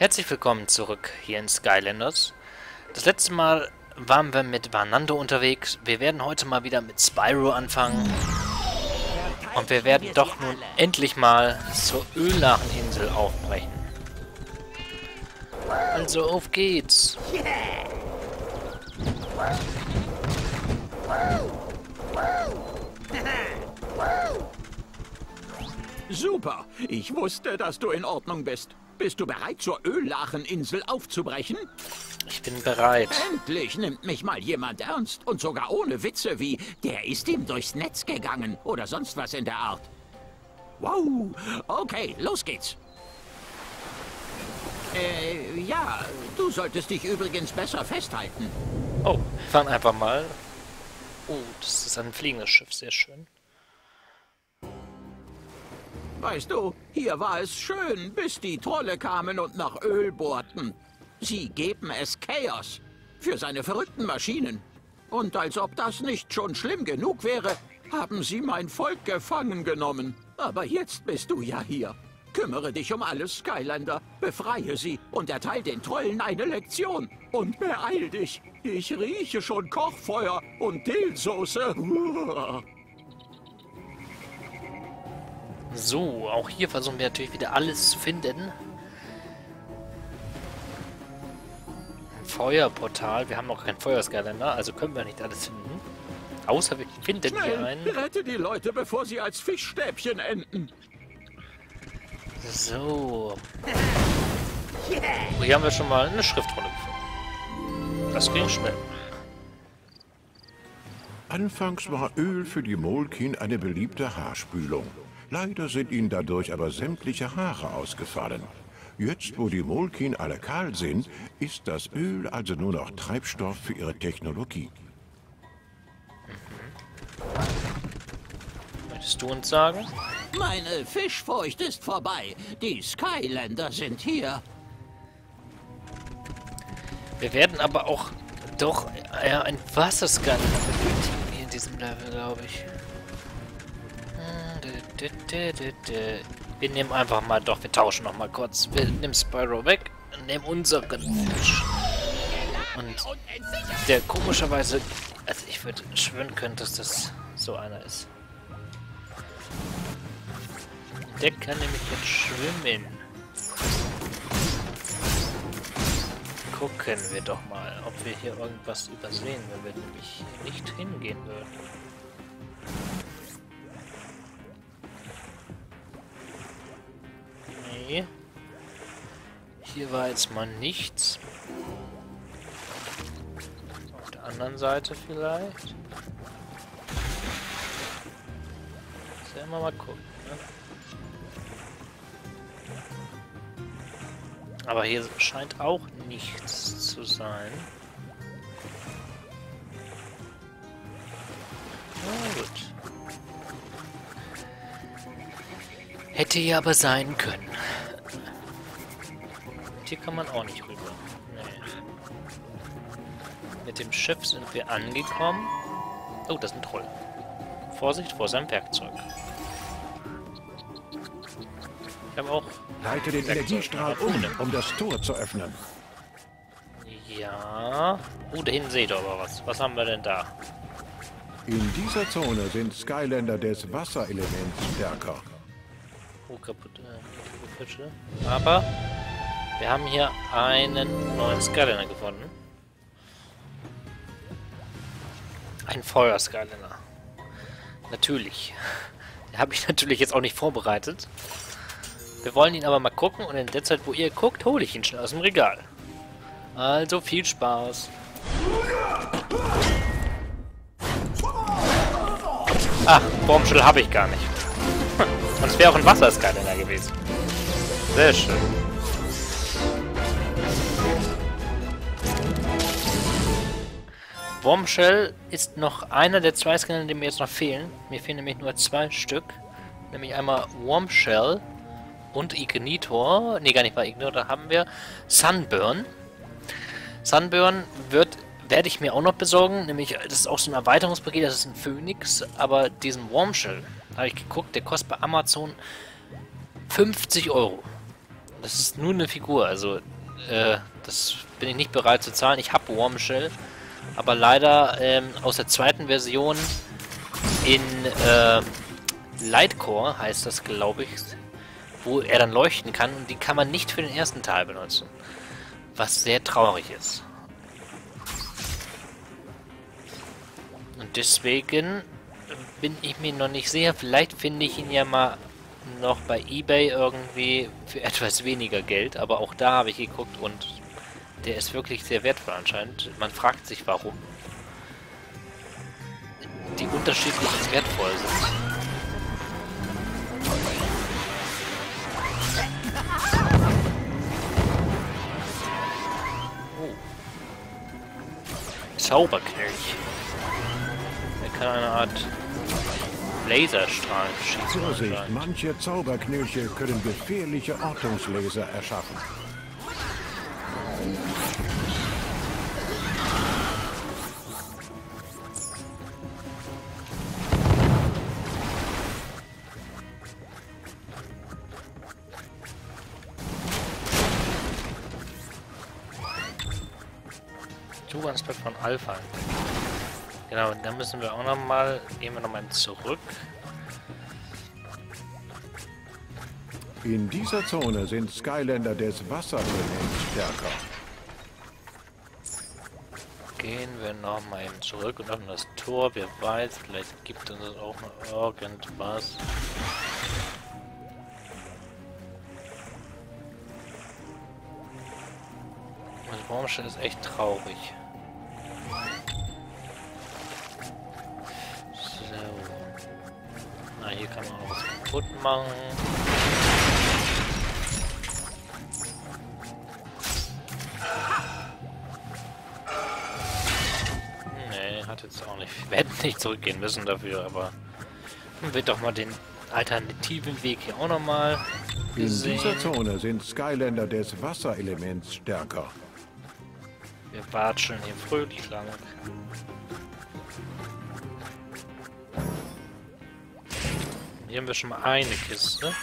Herzlich willkommen zurück hier in Skylanders. Das letzte Mal waren wir mit Vanando unterwegs. Wir werden heute mal wieder mit Spyro anfangen. Und wir werden doch nun endlich mal zur Öllacheninsel aufbrechen. Also auf geht's. Super, ich wusste, dass du in Ordnung bist. Bist du bereit, zur Öllacheninsel aufzubrechen? Ich bin bereit. Endlich nimmt mich mal jemand ernst. Und sogar ohne Witze wie, der ist ihm durchs Netz gegangen oder sonst was in der Art. Wow, okay, los geht's. Äh, ja, du solltest dich übrigens besser festhalten. Oh, fahren einfach mal. Oh, das ist ein fliegendes Schiff, sehr schön. Weißt du, hier war es schön, bis die Trolle kamen und nach Öl bohrten. Sie geben es Chaos für seine verrückten Maschinen. Und als ob das nicht schon schlimm genug wäre, haben sie mein Volk gefangen genommen. Aber jetzt bist du ja hier. Kümmere dich um alles, Skylander. Befreie sie und erteile den Trollen eine Lektion. Und beeil dich. Ich rieche schon Kochfeuer und Dillsoße. So, auch hier versuchen wir natürlich wieder alles zu finden. Ein Feuerportal. Wir haben noch keinen Feuerskalender, also können wir nicht alles finden. Außer wir finden hier Schnell, einen. rette die Leute, bevor sie als Fischstäbchen enden. So. Hier haben wir schon mal eine Schriftrolle gefunden. Das ging schnell. Anfangs war Öl für die Molkin eine beliebte Haarspülung. Leider sind ihnen dadurch aber sämtliche Haare ausgefallen. Jetzt, wo die Molkin alle kahl sind, ist das Öl also nur noch Treibstoff für ihre Technologie. Möchtest du uns sagen? Meine Fischfurcht ist vorbei. Die Skylander sind hier. Wir werden aber auch doch ein Wasserscanner benötigen hier in diesem Level, glaube ich. Wir nehmen einfach mal, doch, wir tauschen noch mal kurz. Wir nehmen Spyro weg und nehmen unseren Fisch. Und der komischerweise, also ich würde schwören können, dass das so einer ist. Der kann nämlich jetzt schwimmen. Gucken wir doch mal, ob wir hier irgendwas übersehen, wenn wir nämlich nicht hingehen würden. Nee. Hier war jetzt mal nichts. Auf der anderen Seite vielleicht. Muss ja immer mal gucken. Ne? Aber hier scheint auch nichts zu sein. Na gut. Hätte ja aber sein können. Hier kann man auch nicht rüber. Nee. Mit dem Schiff sind wir angekommen. Oh, das ist ein Troll. Vorsicht vor seinem Werkzeug. Ich habe auch... Leite den Energiestrahl um, um das Tor zu öffnen. Ja... Oh, da hinten seht ihr aber was. Was haben wir denn da? In dieser Zone sind Skylander des Wasserelements stärker. Oh, kaputt. Äh. Aber wir haben hier einen neuen Skylander gefunden. Ein Feuer-Skylander. Natürlich. Den habe ich natürlich jetzt auch nicht vorbereitet. Wir wollen ihn aber mal gucken und in der Zeit, wo ihr guckt, hole ich ihn schnell aus dem Regal. Also viel Spaß. Ach, Bombshell habe ich gar nicht. Es wäre auch ein Wasserskylander gewesen. Sehr schön. Bombshell ist noch einer der zwei Skylander, die mir jetzt noch fehlen. Mir fehlen nämlich nur zwei Stück. Nämlich einmal Wormshell und Ignitor. Ne, gar nicht mal Ignitor, da haben wir Sunburn. Sunburn wird werde ich mir auch noch besorgen, nämlich das ist auch so ein Erweiterungspaket, das ist ein Phoenix, aber diesen Wormshell, habe ich geguckt, der kostet bei Amazon 50 Euro. Das ist nur eine Figur, also äh, das bin ich nicht bereit zu zahlen. Ich habe Warmshell, aber leider ähm, aus der zweiten Version in äh, Lightcore heißt das, glaube ich, wo er dann leuchten kann und die kann man nicht für den ersten Teil benutzen. Was sehr traurig ist. Und deswegen bin ich mir noch nicht sicher. Vielleicht finde ich ihn ja mal noch bei Ebay irgendwie für etwas weniger Geld. Aber auch da habe ich geguckt und der ist wirklich sehr wertvoll anscheinend. Man fragt sich, warum. Die unterschiedlich wertvoll sind. Oh. Zauberkelch. Er kann eine Art Laserstrahlen schießen. Vorsicht, manche Zauberknilche können gefährliche Ortungslaser erschaffen. Zugangsbett von Alpha. Genau, und dann müssen wir auch nochmal, gehen wir nochmal zurück. In dieser Zone sind Skylander des Wasserelements stärker. Gehen wir nochmal eben zurück und öffnen das Tor. Wer weiß, vielleicht gibt uns das auch noch irgendwas. Das Baumstein ist echt traurig. Hier kann man auch was kaputt machen. Nee, hat jetzt auch nicht. Wir hätten nicht zurückgehen müssen dafür, aber wird doch mal den alternativen Weg hier auch nochmal In gesehen. dieser Zone sind Skylander des Wasserelements stärker. Wir watscheln hier fröhlich lang. Hier haben wir schon mal eine Kiste.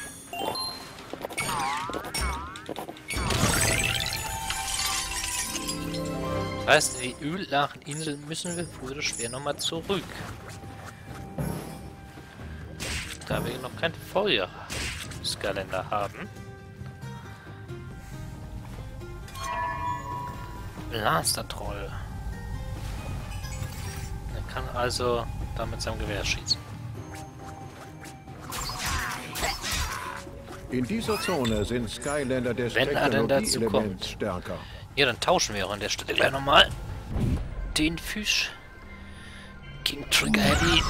Das heißt, die Öllacheninsel müssen wir früher oder später nochmal zurück. Da wir noch kein Feuer-Skalender haben. Blaster-Troll. Er kann also da mit seinem Gewehr schießen. In dieser Zone sind Skylander des Wenn er denn dazu kommt. stärker. Ja, dann tauschen wir auch an der Stelle gleich nochmal den Fisch. King Trigger Heavy.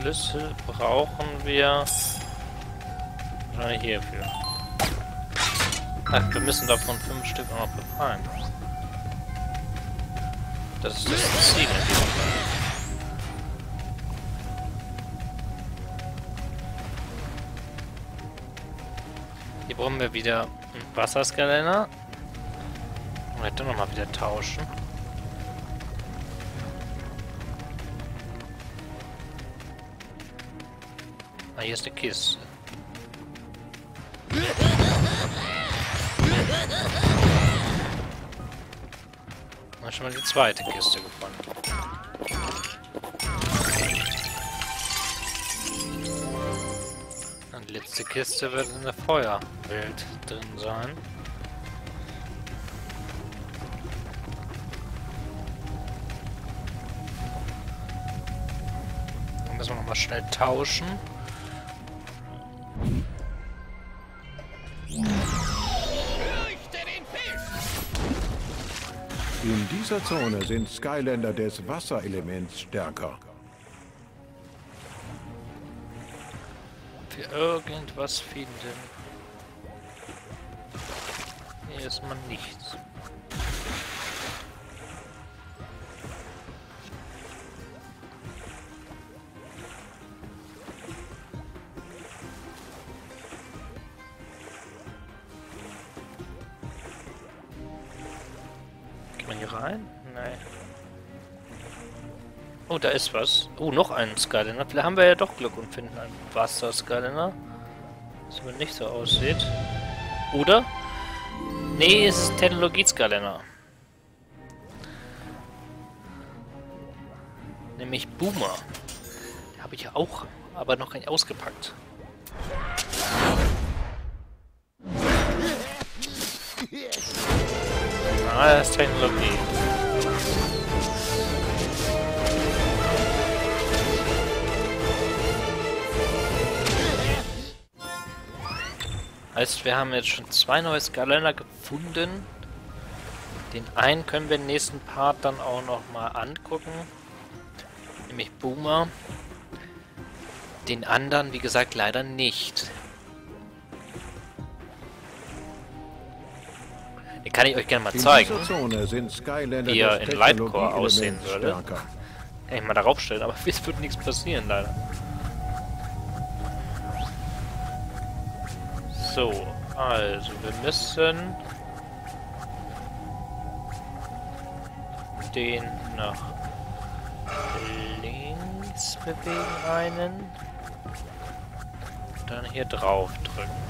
Schlüssel brauchen wir hierfür. Ach, wir müssen davon fünf Stück noch befreien. Das ist das Ziel. Hier brauchen wir wieder einen Wasserskalender. Und hätte noch mal wieder tauschen. Hier ist eine Kiste. Mal schon mal die zweite Kiste gefunden. Und die letzte Kiste wird in der Feuerwelt drin sein. Dann müssen wir noch mal schnell tauschen. In dieser Zone sind Skylander des Wasserelements stärker. Ob wir irgendwas finden. Hier ist man nichts. Da ist was. Oh, noch ein Skyliner. Vielleicht haben wir ja doch Glück und finden einen Buster Skyliner. Das aber nicht so aussieht. Oder? Nee, ist Technologie Skyliner. Nämlich Boomer. Habe ich ja auch, aber noch nicht ausgepackt. Ah, das ist Technologie. Heißt, wir haben jetzt schon zwei neue Skyländer gefunden. Den einen können wir im nächsten Part dann auch noch mal angucken. Nämlich Boomer. Den anderen, wie gesagt, leider nicht. Den kann ich euch gerne mal zeigen. wie er in Lightcore aussehen würde. Stärker. Kann ich mal darauf stellen, aber es wird nichts passieren, leider. So, also wir müssen den nach links bewegen einen. Dann hier drauf drücken.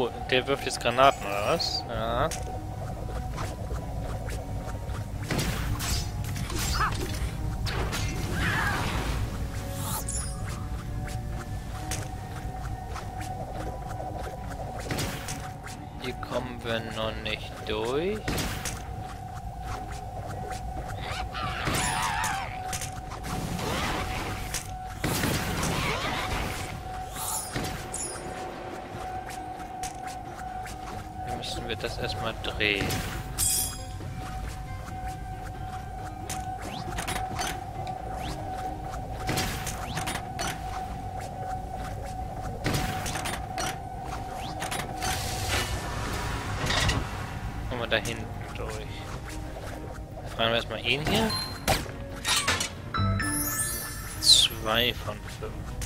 Oh, der wirft jetzt Granaten, oder was? Ja. Hier kommen wir noch nicht durch. Wird das erstmal drehen. Kommen da hinten durch. Fragen wir erstmal ihn hier. Zwei von fünf.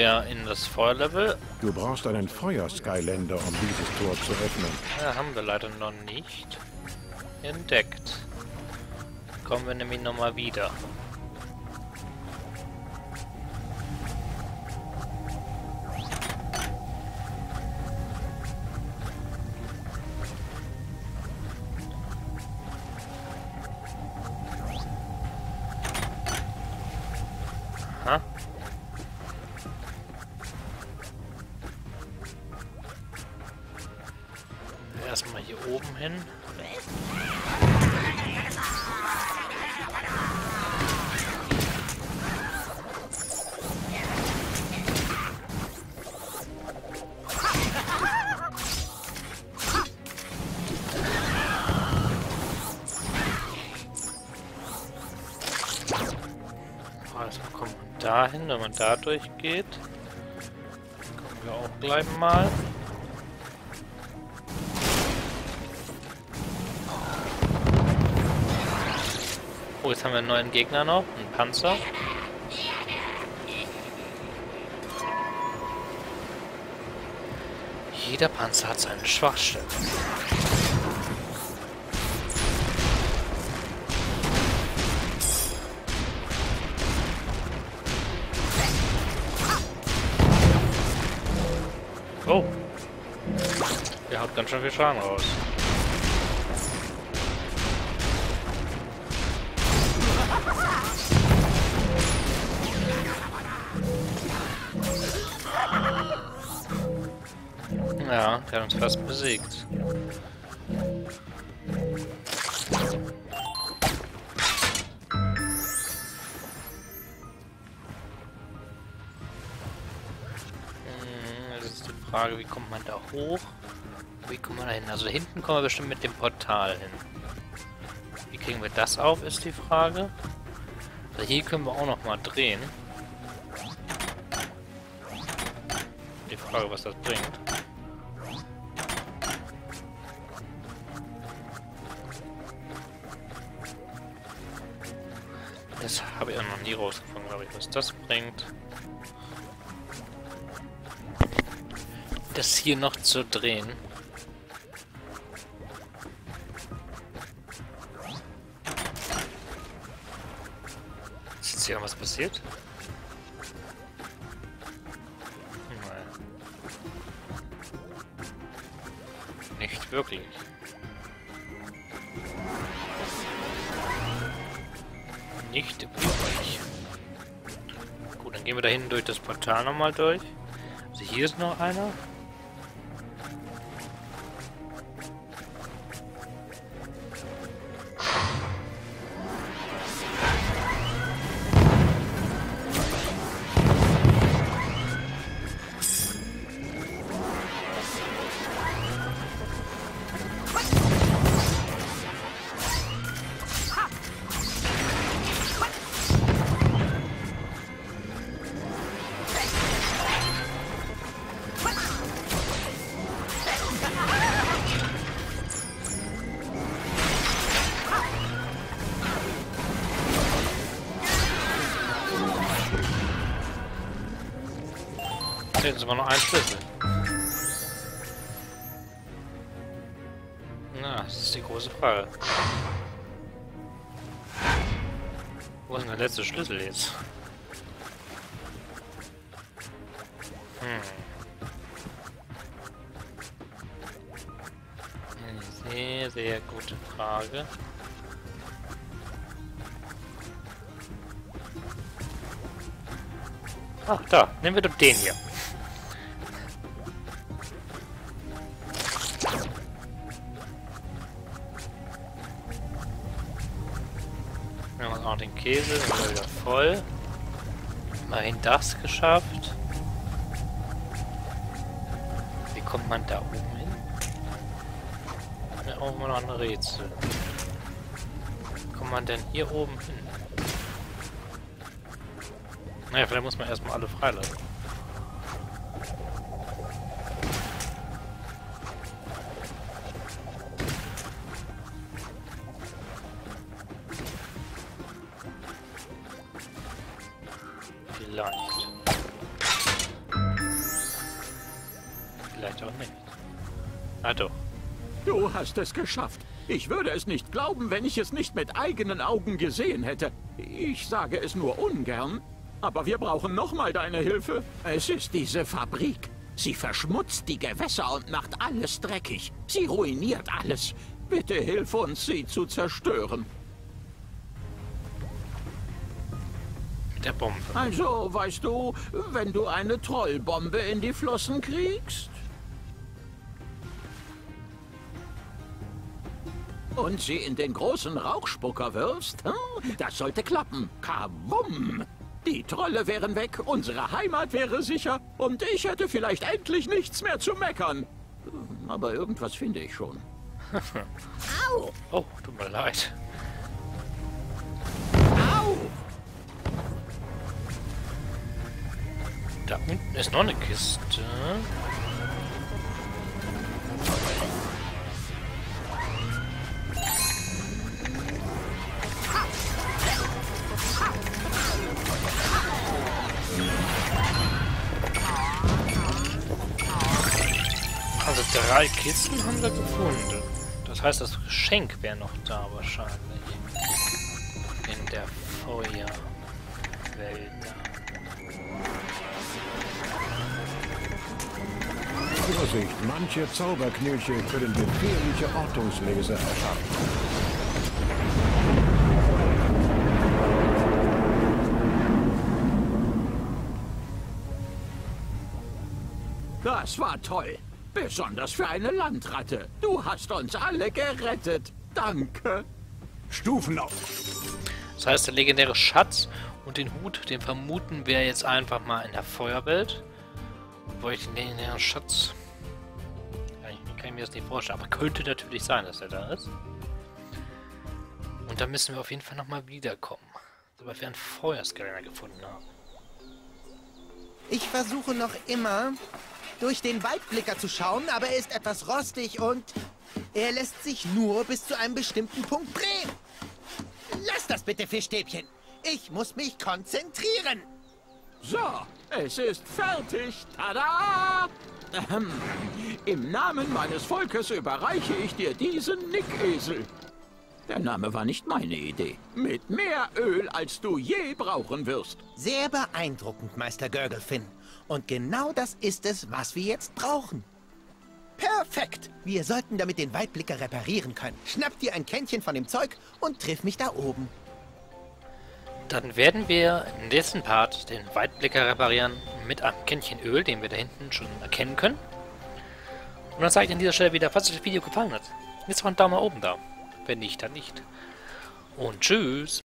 Wir in das Feuerlevel. Du brauchst einen Feuer-Skylander, um dieses Tor zu öffnen. Ja, haben wir leider noch nicht entdeckt. Kommen wir nämlich nochmal wieder. Dahin, wenn man da durchgeht. Kommen wir auch gleich mal. Oh, jetzt haben wir einen neuen Gegner noch, einen Panzer. Jeder Panzer hat seine Schwachstelle. Oh. Der haut ganz schön viel Schaden raus. Ja, der hat uns fast besiegt. Hoch? Wie kommt man da hin? Also hinten kommen wir bestimmt mit dem Portal hin. Wie kriegen wir das auf, ist die Frage. Also hier können wir auch noch mal drehen. Die Frage, was das bringt. Das habe ich auch noch nie rausgefunden, glaube ich, was das bringt. Das hier noch zu drehen. Ist jetzt hier irgendwas passiert? Nein. Nicht wirklich. Nicht wirklich. Gut, dann gehen wir da hinten durch das Portal nochmal durch. Also hier ist noch einer. Ist immer noch ein Schlüssel. Na, das ist die große Frage. Wo ist denn der letzte Schlüssel jetzt? Hm. Eine sehr, sehr gute Frage. Ach, da. Nehmen wir doch den hier. Käse, dann sind wir wieder voll. Immerhin das geschafft. Wie kommt man da oben hin? Ja, auch immer noch ein Rätsel. Wie kommt man denn hier oben hin? Naja, vielleicht muss man erstmal alle freilassen. Vielleicht. Vielleicht auch nicht. Ah doch. Du hast es geschafft. Ich würde es nicht glauben, wenn ich es nicht mit eigenen Augen gesehen hätte. Ich sage es nur ungern, aber wir brauchen nochmal deine Hilfe. Es ist diese Fabrik. Sie verschmutzt die Gewässer und macht alles dreckig. Sie ruiniert alles. Bitte hilf uns, sie zu zerstören. Der Bombe. Also, weißt du, wenn du eine Trollbombe in die Flossen kriegst und sie in den großen Rauchspucker wirfst, hm, das sollte klappen. Kawum! Die Trolle wären weg, unsere Heimat wäre sicher und ich hätte vielleicht endlich nichts mehr zu meckern. Aber irgendwas finde ich schon. Au! Oh, tut mir leid. Au! Da unten ist noch eine Kiste. Also drei Kisten haben wir gefunden. Das heißt, das Geschenk wäre noch da wahrscheinlich. In der Feuerwelt Vorsicht, manche Zauberknilche können gefährliche Ortungsleser erschaffen. Das war toll. Besonders für eine Landratte. Du hast uns alle gerettet. Danke. Stufen auf. Das heißt, der legendäre Schatz und den Hut, den vermuten wir jetzt einfach mal in der Feuerwelt. Wo ich den legendären Schatz... mir das nicht vorstellen, aber könnte natürlich sein, dass er da ist. Und da müssen wir auf jeden Fall nochmal wiederkommen. Sobald wir einen Feuerscanner gefunden haben. Ich versuche noch immer, durch den Weitblicker zu schauen, aber er ist etwas rostig und er lässt sich nur bis zu einem bestimmten Punkt drehen. Lass das bitte, Fischstäbchen. Ich muss mich konzentrieren. So, es ist fertig. Tada! Ähm, Im Namen meines Volkes überreiche ich dir diesen Nickesel. Der Name war nicht meine Idee. Mit mehr Öl, als du je brauchen wirst. Sehr beeindruckend, Meister Gurgelfin. Und genau das ist es, was wir jetzt brauchen. Perfekt! Wir sollten damit den Weitblicker reparieren können. Schnapp dir ein Kännchen von dem Zeug und triff mich da oben. Dann werden wir im nächsten Part den Weitblicker reparieren mit einem Kännchen Öl, den wir da hinten schon erkennen können. Und dann sage ich an dieser Stelle wieder, falls euch das Video gefallen hat, jetzt mal einen Daumen nach oben da. Wenn nicht, dann nicht. Und tschüss.